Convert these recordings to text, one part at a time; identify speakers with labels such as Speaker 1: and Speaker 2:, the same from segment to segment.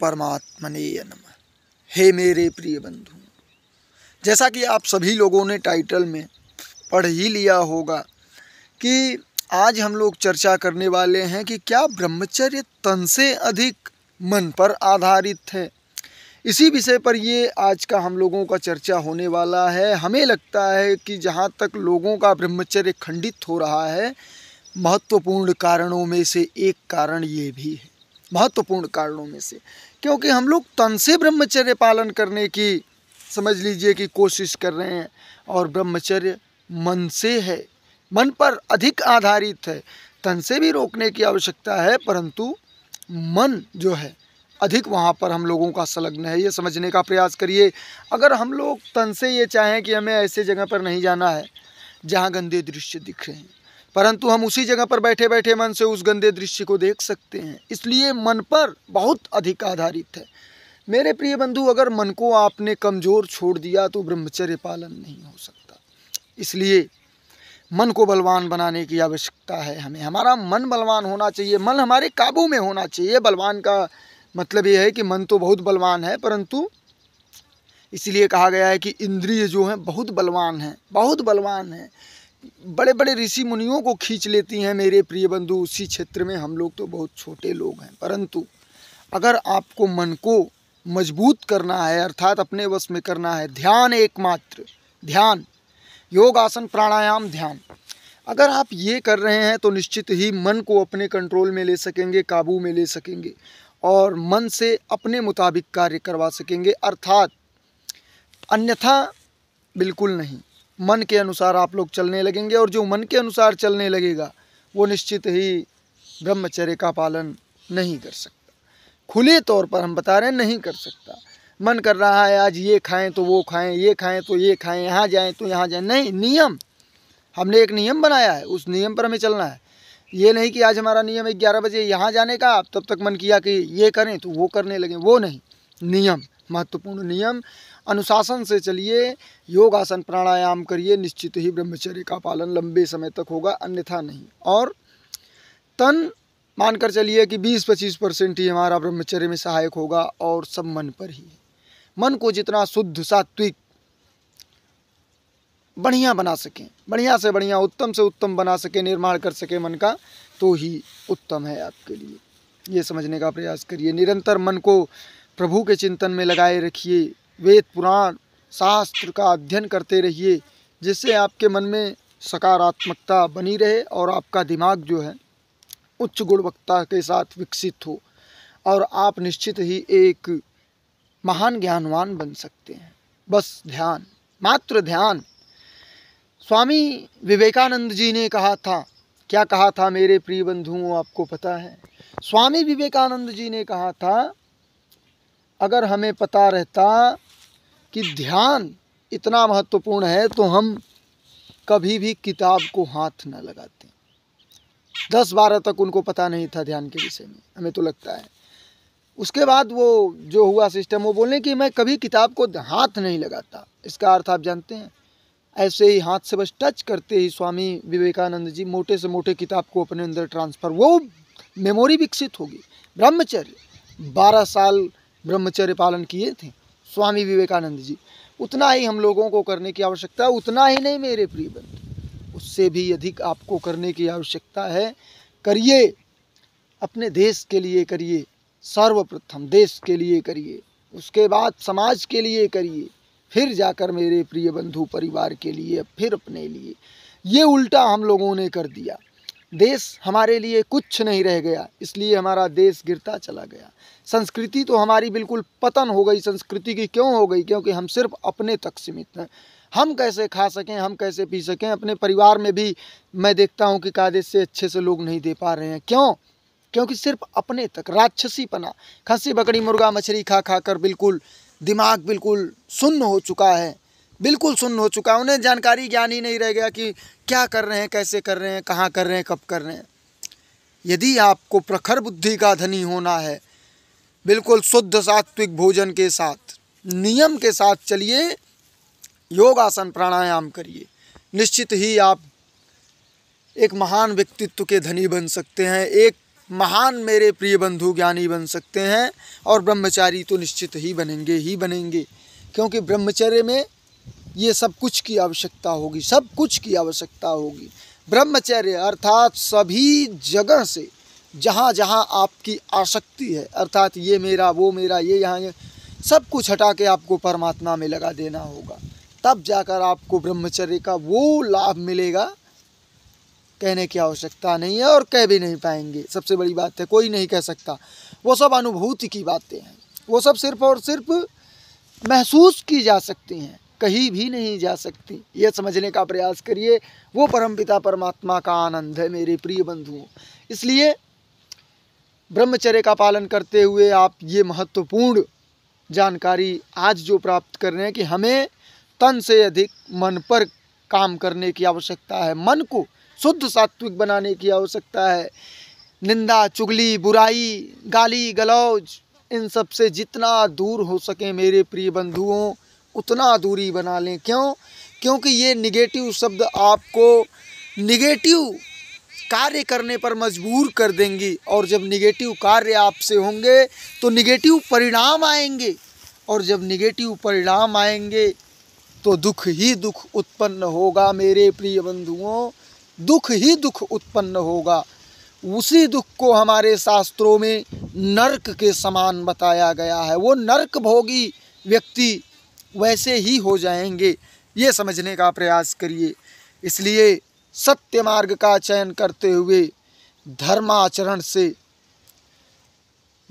Speaker 1: परमात्मने नमः। हे मेरे प्रिय बंधु, जैसा कि आप सभी लोगों ने टाइटल में पढ़ ही लिया होगा कि आज हम लोग चर्चा करने वाले हैं कि क्या ब्रह्मचर्य तन से अधिक मन पर आधारित है। इसी विषय पर ये आज का हम लोगों का चर्चा होने वाला है। हमें लगता है कि जहाँ तक लोगों का ब्रह्मचर्य खंडित हो रहा है, महत्वपूर्ण कारणों में से एक कारण ये भी है। महत्वपूर्ण कारणों में से क्योंकि हम लोग तन से ब्रह्मचर्य पालन करने की समझ लीजिए कि कोशिश कर रहे हैं और ब्रह्मचर्य मन से है। मन पर अधिक आधारित है। तन से भी रोकने की आवश्यकता है, परंतु मन जो है, अधिक वहाँ पर हम लोगों का संलग्न है। ये समझने का प्रयास करिए। अगर हम लोग तन से ये चाहें कि हमें ऐसे जगह पर नहीं जाना है, जहाँ गंदे दृश्य दिख रहे हैं परंतु हम उसी जगह पर बैठे बैठे मन से उस गंदे दृश्य को देख सकते हैं। इसलिए मन पर बहुत अधिक आधारित है। मेरे प्रिय बंधु, अगर मन को आपने कमज़ोर छोड़ दिया तो ब्रह्मचर्य पालन नहीं हो सकता। इसलिए मन को बलवान बनाने की आवश्यकता है हमें। हमारा मन बलवान होना चाहिए। मन हमारे काबू में होना चाहिए। बलवान का मतलब ये है कि मन तो बहुत बलवान है, परंतु इसीलिए कहा गया है कि इंद्रिय जो हैं बहुत बलवान हैं, बहुत बलवान हैं। बड़े बड़े ऋषि मुनियों को खींच लेती हैं मेरे प्रिय बंधु। उसी क्षेत्र में हम लोग तो बहुत छोटे लोग हैं। परंतु अगर आपको मन को मज़बूत करना है, अर्थात अपने वश में करना है, ध्यान एकमात्र, ध्यान योग आसन प्राणायाम, ध्यान, अगर आप ये कर रहे हैं तो निश्चित ही मन को अपने कंट्रोल में ले सकेंगे, काबू में ले सकेंगे और मन से अपने मुताबिक कार्य करवा सकेंगे। अर्थात अन्यथा बिल्कुल नहीं। मन के अनुसार आप लोग चलने लगेंगे और जो मन के अनुसार चलने लगेगा, वो निश्चित ही ब्रह्मचर्य का पालन नहीं कर सकता। खुले तौर पर हम बता रहे हैं, नहीं कर सकता। मन कर रहा है, आज ये खाएँ तो वो खाएँ, ये खाएँ तो ये खाएँ, यहाँ जाएँ तो यहाँ जाएँ। नहीं, नियम। हमने एक नियम बनाया है, उस नियम पर हमें चलना है। ये नहीं कि आज हमारा नियम है, ग्यारह बजे यहाँ जाने का तब तक मन किया कि ये करें तो वो करने लगे, वो नहीं। नियम, महत्वपूर्ण नियम। अनुशासन से चलिए योग आसन प्राणायाम करिए, निश्चित ही ब्रह्मचर्य का पालन लंबे समय तक होगा, अन्यथा नहीं। और तन मानकर चलिए कि 20-25 परसेंट ही हमारा ब्रह्मचर्य में सहायक होगा और सब मन पर ही। मन को जितना शुद्ध, सात्विक, बढ़िया बना सकें, बढ़िया से बढ़िया, उत्तम से उत्तम बना सके, निर्माण कर सके मन का तो ही उत्तम है आपके लिए। ये समझने का प्रयास करिए। निरंतर मन को प्रभु के चिंतन में लगाए रखिए। वेद पुराण शास्त्र का अध्ययन करते रहिए, जिससे आपके मन में सकारात्मकता बनी रहे और आपका दिमाग जो है उच्च गुणवत्ता के साथ विकसित हो और आप निश्चित ही एक महान ज्ञानवान बन सकते हैं। बस ध्यान, मात्र ध्यान। स्वामी विवेकानंद जी ने कहा था, क्या कहा था मेरे प्रिय बंधुओं, आपको पता है? स्वामी विवेकानंद जी ने कहा था, अगर हमें पता रहता कि ध्यान इतना महत्वपूर्ण है तो हम कभी भी किताब को हाथ न लगाते दस बारह तक उनको पता नहीं था ध्यान के विषय में, हमें तो लगता है। उसके बाद वो जो हुआ सिस्टम वो बोलने कि मैं कभी किताब को हाथ नहीं लगाता। इसका अर्थ आप जानते हैं, ऐसे ही हाथ से बस टच करते ही स्वामी विवेकानंद जी मोटे से मोटे किताब को अपने अंदर ट्रांसफ़र वो मेमोरी विकसित होगी। ब्रह्मचर्य, बारह साल ब्रह्मचर्य पालन किए थे। स्वामी विवेकानंद जी, उतना ही हम लोगों को करने की आवश्यकता है उतना ही नहीं मेरे प्रिय बंधु। उससे भी अधिक आपको करने की आवश्यकता है। करिए, अपने देश के लिए करिए, सर्वप्रथम देश के लिए करिए, उसके बाद समाज के लिए करिए, फिर जाकर मेरे प्रिय बंधु परिवार के लिए, फिर अपने लिए। ये उल्टा हम लोगों ने कर दिया। देश हमारे लिए कुछ नहीं रह गया, इसलिए हमारा देश गिरता चला गया। संस्कृति तो हमारी बिल्कुल पतन हो गई, संस्कृति की क्यों हो गई? क्योंकि हम सिर्फ़ अपने तक सीमित हैं। हम कैसे खा सकें, हम कैसे पी सकें? अपने परिवार में भी मैं देखता हूँ कि कायदे से अच्छे से लोग नहीं दे पा रहे हैं। क्यों? क्योंकि सिर्फ़ अपने तक, राक्षसी पना, खस्सी बकरी मुर्गा मछली खा खा कर बिल्कुल दिमाग बिल्कुल सुन्न हो चुका है। बिल्कुल सुन्न हो चुका है। उन्हें जानकारी ज्ञान ही नहीं रह गया कि क्या कर रहे हैं, कैसे कर रहे हैं, कहाँ कर रहे हैं, कब कर रहे हैं। यदि आपको प्रखर बुद्धि का धनी होना है, बिल्कुल शुद्ध सात्विक भोजन के साथ, नियम के साथ चलिए योग आसन प्राणायाम करिए। निश्चित ही आप एक महान व्यक्तित्व के धनी बन सकते हैं, एक महान मेरे प्रिय बंधु ज्ञानी बन सकते हैं, और ब्रह्मचारी तो निश्चित ही बनेंगे ही बनेंगे, क्योंकि ब्रह्मचर्य में ये सब कुछ की आवश्यकता होगी, सब कुछ की आवश्यकता होगी। ब्रह्मचर्य अर्थात सभी जगह से जहाँ जहाँ आपकी आसक्ति है, अर्थात ये मेरा, वो मेरा, ये यहाँ, ये, सब कुछ हटा के आपको परमात्मा में लगा देना होगा। तब जाकर आपको ब्रह्मचर्य का वो लाभ मिलेगा, कहने की आवश्यकता नहीं है और कह भी नहीं पाएँगे। सबसे बड़ी बात है, कोई नहीं कह सकता। वो सब अनुभूति की बातें हैं। वो सब सिर्फ़ और सिर्फ़ महसूस की जा सकती हैं। कहीं भी नहीं जा सकती। ये समझने का प्रयास करिए, वो परमपिता परमात्मा का आनंद है मेरे प्रिय बंधुओं। इसलिए ब्रह्मचर्य का पालन करते हुए आप ये महत्वपूर्ण जानकारी आज जो प्राप्त कर रहे हैं कि हमें तन से अधिक मन पर काम करने की आवश्यकता है। मन को शुद्ध सात्विक बनाने की आवश्यकता है। निंदा, चुगली, बुराई, गाली, गलौज, इन सबसे जितना दूर हो सके मेरे प्रिय बंधुओं उतना दूरी बना लें। क्यों? क्योंकि ये निगेटिव शब्द आपको निगेटिव कार्य करने पर मजबूर कर देंगी और जब निगेटिव कार्य आपसे होंगे तो निगेटिव परिणाम आएँगे। और जब निगेटिव परिणाम आएँगे तो दुख ही दुख उत्पन्न होगा मेरे प्रिय बंधुओं। दुख ही दुख उत्पन्न होगा। उसी दुख को हमारे शास्त्रों में नरक के समान बताया गया है। वो नरक भोगी व्यक्ति वैसे ही हो जाएँगे। ये समझने का प्रयास करिए। इसलिए सत्य मार्ग का चयन करते हुए धर्माचरण से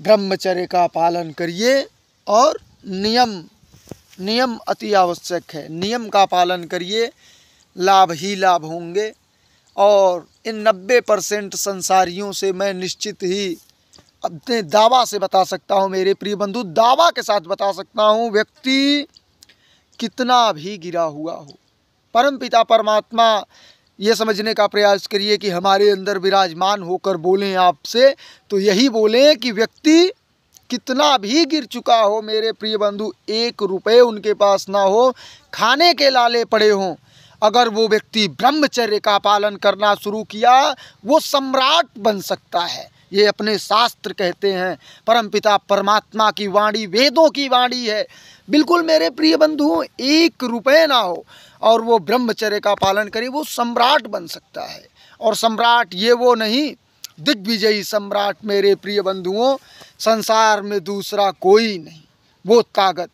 Speaker 1: ब्रह्मचर्य का पालन करिए और नियम नियम अति आवश्यक है। नियम का पालन करिए, लाभ ही लाभ होंगे और इन नब्बे परसेंट संसारियों से मैं निश्चित ही अपने दावा से बता सकता हूँ। मेरे प्रिय बंधु, दावा के साथ बता सकता हूँ, व्यक्ति कितना भी गिरा हुआ हो। परम पिता परमात्मा, ये समझने का प्रयास करिए कि हमारे अंदर विराजमान होकर बोलें आपसे तो यही बोलें कि व्यक्ति कितना भी गिर चुका हो, मेरे प्रिय बंधु, एक रुपये उनके पास ना हो, खाने के लाले पड़े हों। अगर वो व्यक्ति ब्रह्मचर्य का पालन करना शुरू किया, वो सम्राट बन सकता है। ये अपने शास्त्र कहते हैं परमपिता परमात्मा की वाणी वेदों की वाणी है। बिल्कुल मेरे प्रिय बंधुओं एक रुपये ना हो और वो ब्रह्मचर्य का पालन करे वो सम्राट बन सकता है। और सम्राट ये वो नहीं, दिग्विजयी सम्राट मेरे प्रिय बंधुओं, संसार में दूसरा कोई नहीं। वो ताकत,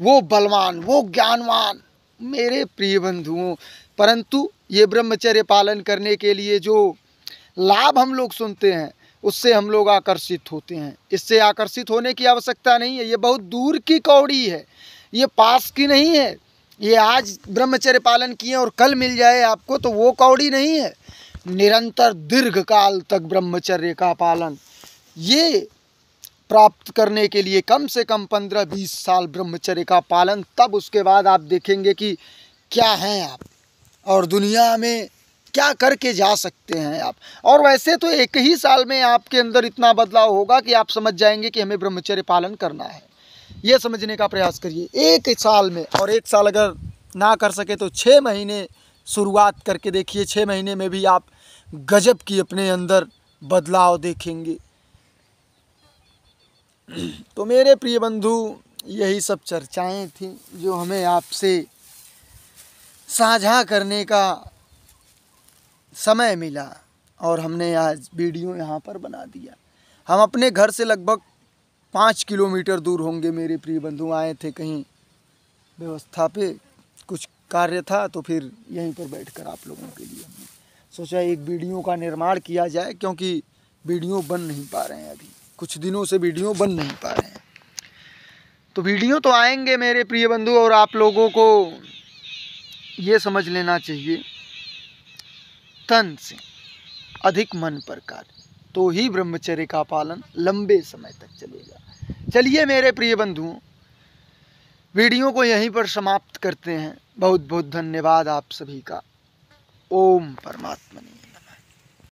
Speaker 1: वो बलवान, वो ज्ञानवान मेरे प्रिय बंधुओं। परंतु ये ब्रह्मचर्य पालन करने के लिए जो लाभ हम लोग सुनते हैं उससे हम लोग आकर्षित होते हैं। इससे आकर्षित होने की आवश्यकता नहीं है। ये बहुत दूर की कौड़ी है। ये पास की नहीं है। ये आज ब्रह्मचर्य पालन किए और कल मिल जाए आपको तो वो कौड़ी नहीं है। निरंतर दीर्घ काल तक ब्रह्मचर्य का पालन। ये प्राप्त करने के लिए कम से कम पंद्रह बीस साल ब्रह्मचर्य का पालन, तब उसके बाद आप देखेंगे कि क्या हैं आप। और दुनिया में क्या करके जा सकते हैं आप? और वैसे तो एक ही साल में आपके अंदर इतना बदलाव होगा कि आप समझ जाएँगे कि हमें ब्रह्मचर्य पालन करना है। ये समझने का प्रयास करिए, एक साल में, और एक साल अगर ना कर सके तो छः महीने शुरुआत करके देखिए छः महीने में भी आप गजब की अपने अंदर बदलाव देखेंगे। तो मेरे प्रिय बंधु, यही सब चर्चाएँ थी जो हमें आपसे साझा करने का समय मिला और हमने आज वीडियो यहाँ पर बना दिया। हम अपने घर से लगभग पाँच किलोमीटर दूर होंगे मेरे प्रिय बंधु। आए थे कहीं व्यवस्था पे, कुछ कार्य था तो फिर यहीं पर बैठकर आप लोगों के लिए हमने सोचा एक वीडियो का निर्माण किया जाए, क्योंकि वीडियो बन नहीं पा रहे हैं अभी। कुछ दिनों से वीडियो बन नहीं पा रहे हैं। तो वीडियो तो आएँगे मेरे प्रिय बंधु, और आप लोगों को ये समझ लेना चाहिए तन से अधिक मन पर कार्य तो ही ब्रह्मचर्य का पालन लंबे समय तक चलेगा। चलिए मेरे प्रिय बंधुओं वीडियो को यहीं पर समाप्त करते हैं। बहुत बहुत धन्यवाद आप सभी का। ओम परमात्मा